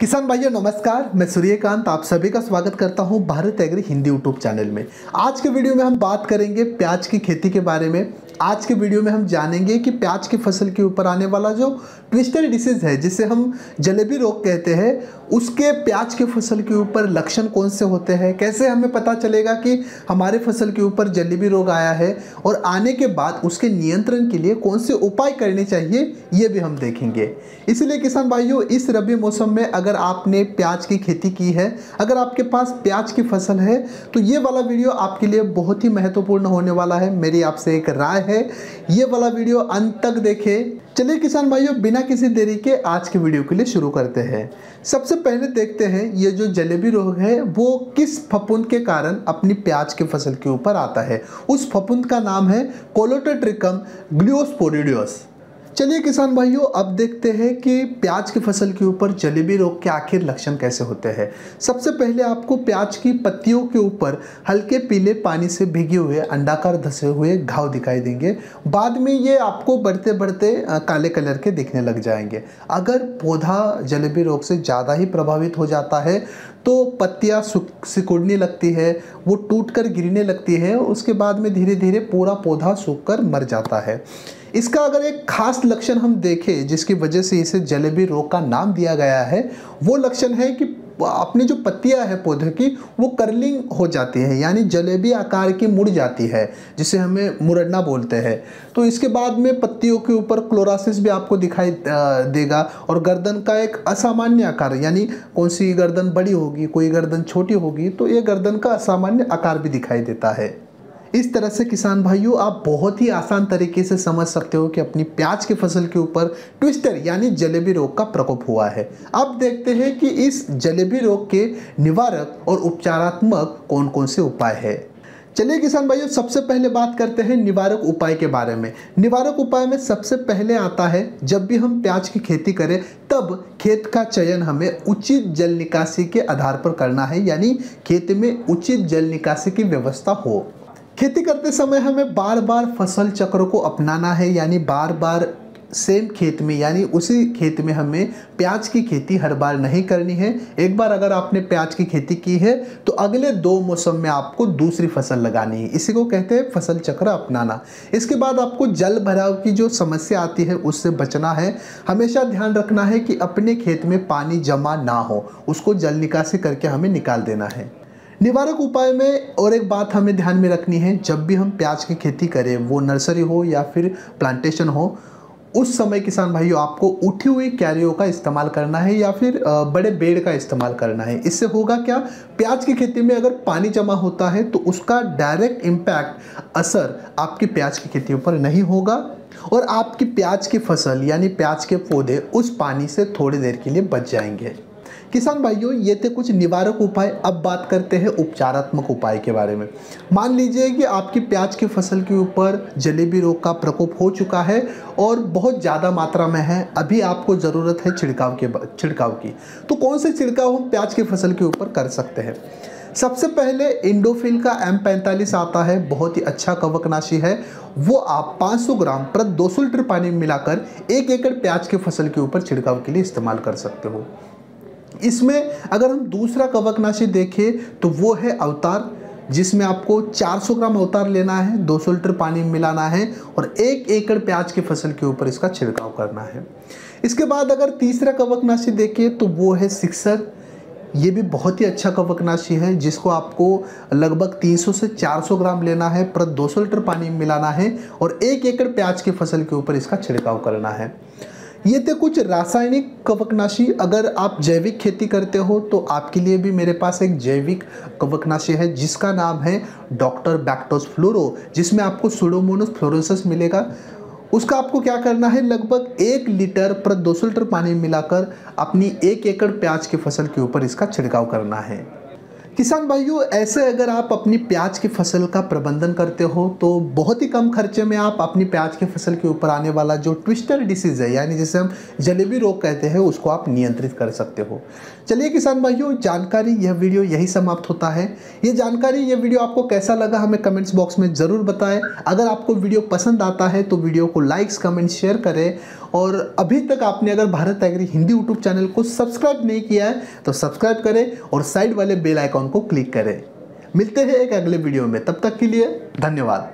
किसान भाइयों, नमस्कार। मैं सूर्यकांत, आप सभी का स्वागत करता हूँ Bharat agri Hindi YouTube channel में। आज के वीडियो में हम बात करेंगे प्याज की खेती के बारे में। आज के वीडियो में हम जानेंगे कि प्याज की फ़सल के ऊपर आने वाला जो ट्विस्टर डिसीज है, जिसे हम जलेबी रोग कहते हैं, उसके प्याज के फ़सल के ऊपर लक्षण कौन से होते हैं? कैसे हमें पता चलेगा कि हमारे फ़सल के ऊपर जलेबी रोग आया है और आने के बाद उसके नियंत्रण के लिए कौन से उपाय करने चाहिए, ये भी हम देखेंगे। इसलिए किसान भाइयों, इस रबी मौसम में अगर आपने प्याज की खेती की है, अगर आपके पास प्याज की फ़सल है तो ये वाला वीडियो आपके लिए बहुत ही महत्वपूर्ण होने वाला है। मेरी आपसे एक राय है। ये वाला वीडियो अंत तक देखें। चलिए किसान भाइयों, बिना किसी देरी के आज के वीडियो के लिए शुरू करते हैं। सबसे पहले देखते हैं, ये जो जलेबी रोग है, वो किस फफूंद के कारण अपनी प्याज के फ़सल के ऊपर आता है? उस फपुंद का नाम है कोलोटेट्रिकम ग्लियोस्पोरिडियोस चलिए किसान भाइयों, अब देखते हैं कि प्याज की फ़सल के ऊपर जलेबी रोग के आखिर लक्षण कैसे होते हैं। सबसे पहले आपको प्याज की पत्तियों के ऊपर हल्के पीले पानी से भिगे हुए अंडाकार धसे हुए घाव दिखाई देंगे। बाद में ये आपको बढ़ते बढ़ते काले कलर के दिखने लग जाएँगे। अगर पौधा जलेबी रोग से ज़्यादा ही प्रभावित हो जाता है तो पत्तियाँ सिकुड़ने लगती है, वो टूट कर गिरने लगती है, उसके बाद में धीरे धीरे पूरा पौधा सूख कर मर जाता है। इसका अगर एक खास लक्षण हम देखें, जिसकी वजह से इसे जलेबी रोग का नाम दिया गया है, वो लक्षण है कि अपनी जो पत्तियाँ हैं पौधे की, वो कर्लिंग हो जाती है, यानी जलेबी आकार की मुड़ जाती है, जिसे हमें मुरड़ना बोलते हैं। तो इसके बाद में पत्तियों के ऊपर क्लोरासिस भी आपको दिखाई देगा, और गर्दन का एक असामान्य आकार, यानी कौन सी गर्दन बड़ी होगी, कोई गर्दन छोटी होगी तो ये गर्दन का असामान्य आकार भी दिखाई देता है। इस तरह से किसान भाइयों, आप बहुत ही आसान तरीके से समझ सकते हो कि अपनी प्याज की फ़सल के ऊपर ट्विस्टर, यानी जलेबी रोग का प्रकोप हुआ है। अब देखते हैं कि इस जलेबी रोग के निवारक और उपचारात्मक कौन कौन से उपाय है। चलिए किसान भाइयों, सबसे पहले बात करते हैं निवारक उपाय के बारे में। निवारक उपाय में सबसे पहले आता है, जब भी हम प्याज की खेती करें, तब खेत का चयन हमें उचित जल निकासी के आधार पर करना है, यानी खेत में उचित जल निकासी की व्यवस्था हो। खेती करते समय हमें बार बार फ़सल चक्र को अपनाना है, यानी बार बार सेम खेत में, यानी उसी खेत में हमें प्याज की खेती हर बार नहीं करनी है। एक बार अगर आपने प्याज की खेती की है तो अगले दो मौसम में आपको दूसरी फ़सल लगानी है। इसी को कहते हैं फ़सल चक्र अपनाना। इसके बाद आपको जल भराव की जो समस्या आती है, उससे बचना है। हमेशा ध्यान रखना है कि अपने खेत में पानी जमा ना हो, उसको जल निकासी करके हमें निकाल देना है। निवारक उपाय में और एक बात हमें ध्यान में रखनी है, जब भी हम प्याज की खेती करें, वो नर्सरी हो या फिर प्लांटेशन हो, उस समय किसान भाइयों, आपको उठी हुई कैरियों का इस्तेमाल करना है या फिर बड़े बेड़ का इस्तेमाल करना है। इससे होगा क्या? प्याज की खेती में अगर पानी जमा होता है तो उसका डायरेक्ट इम्पैक्ट, असर आपकी प्याज की खेती पर नहीं होगा और आपकी प्याज की फ़सल, यानी प्याज के पौधे, उस पानी से थोड़ी देर के लिए बच जाएँगे। किसान भाइयों, ये थे कुछ निवारक उपाय। अब बात करते हैं उपचारात्मक उपाय के बारे में। मान लीजिए कि आपकी प्याज की फ़सल के ऊपर जलेबी रोग का प्रकोप हो चुका है और बहुत ज़्यादा मात्रा में है। अभी आपको ज़रूरत है छिड़काव के छिड़काव की। तो कौन से छिड़काव हम प्याज की फ़सल के ऊपर कर सकते हैं? सबसे पहले इंडोफिल का एम पैंतालीस आता है। बहुत ही अच्छा कवकनाशी है। वो आप 500 ग्राम प्रति 200 लीटर पानी में मिलाकर एक एकड़ प्याज के फ़सल के ऊपर छिड़काव के लिए इस्तेमाल कर सकते हो। इसमें अगर हम दूसरा कवकनाशी देखें तो वो है अवतार, जिसमें आपको 400 ग्राम अवतार लेना है 200 लीटर पानी मिलाना है और एक एकड़ प्याज की फ़सल के ऊपर इसका छिड़काव करना है। इसके बाद अगर तीसरा कवकनाशी देखें तो वो है सिक्सर। ये भी बहुत ही अच्छा कवकनाशी है, जिसको आपको लगभग 300 से 400 ग्राम लेना है प्रति 200 लीटर पानी मिलाना है और एक एकड़ प्याज की फ़सल के ऊपर इसका छिड़काव करना है। ये थे कुछ रासायनिक कवकनाशी, अगर आप जैविक खेती करते हो तो आपके लिए भी मेरे पास एक जैविक कवकनाशी है, जिसका नाम है डॉक्टर बैक्टोस फ्लोरो, जिसमें आपको सुडोमोनस फ्लोरोसस मिलेगा। उसका आपको क्या करना है, लगभग एक लीटर पर दो सौ लीटर पानी मिलाकर अपनी एक एकड़ प्याज की फ़सल के ऊपर इसका छिड़काव करना है। किसान भाइयों, ऐसे अगर आप अपनी प्याज की फ़सल का प्रबंधन करते हो तो बहुत ही कम खर्चे में आप अपनी प्याज की फ़सल के ऊपर आने वाला जो ट्विस्टर डिसीज़ है, यानी जिसे हम जलेबी रोग कहते हैं, उसको आप नियंत्रित कर सकते हो। चलिए किसान भाइयों, जानकारी यह वीडियो यही समाप्त होता है। ये जानकारी, ये वीडियो आपको कैसा लगा, हमें कमेंट्स बॉक्स में ज़रूर बताएँ। अगर आपको वीडियो पसंद आता है तो वीडियो को लाइक्स कमेंट शेयर करें। और अभी तक आपने अगर Bharat agri Hindi YouTube channel को सब्सक्राइब नहीं किया है तो सब्सक्राइब करें और साइड वाले बेल आइकॉन को क्लिक करें। मिलते हैं एक अगले वीडियो में, तब तक के लिए धन्यवाद।